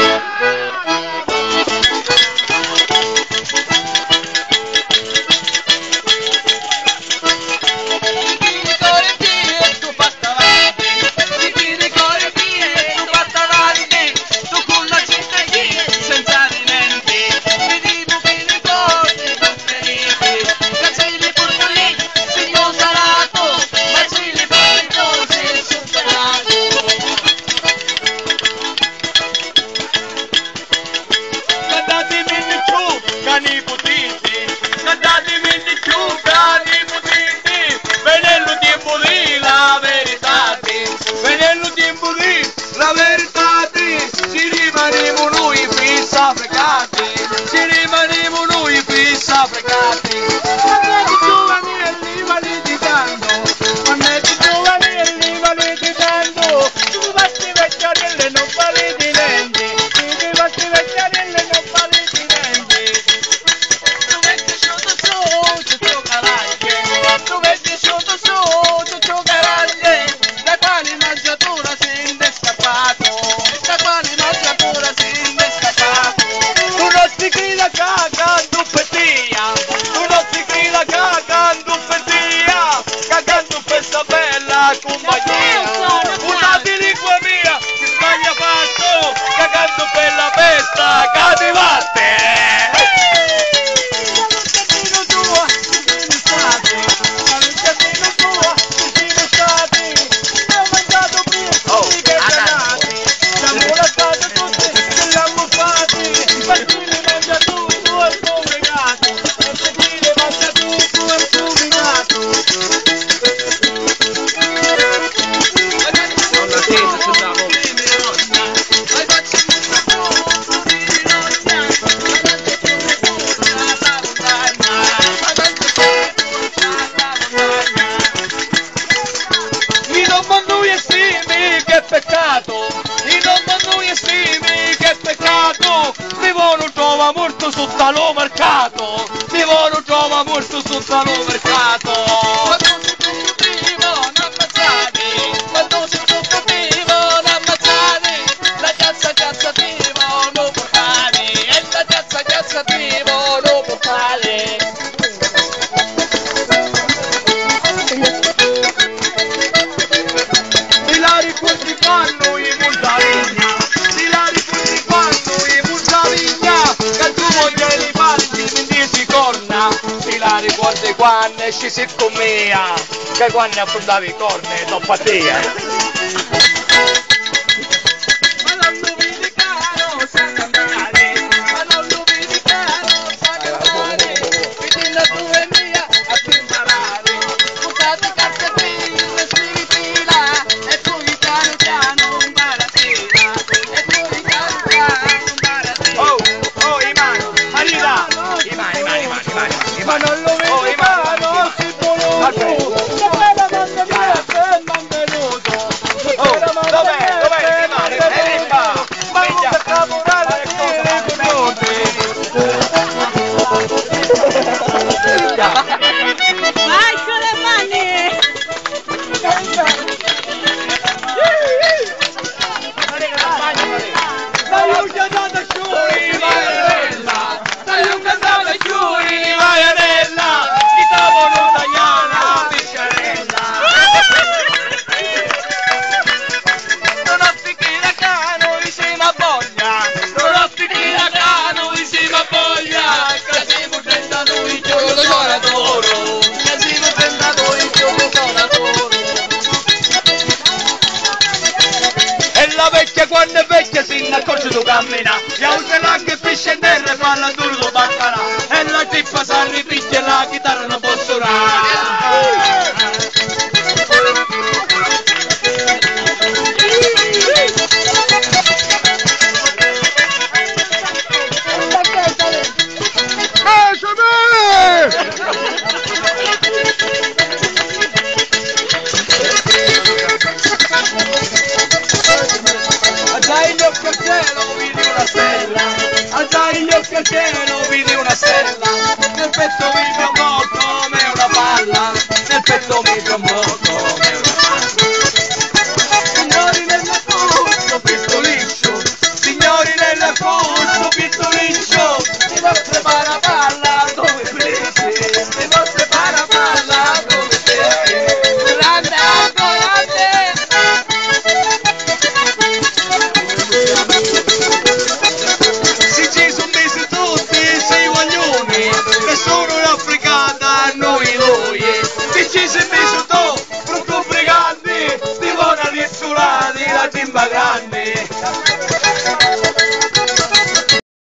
Thank you. Africa. Sotto lo mercato, vivo non trova molto sotto lo mercato. Quando scesi con me, che quando affrontavi i corni, dopo a te. Tu cammina. E oltre la che pisce in terra e fa la turco baccala E la trippa sa ripicchia e la chitarra non può suonare nel cielo vidi una stella, nel petto mi trombò come una palla, nel petto mi trombò.